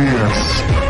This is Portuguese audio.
Dias.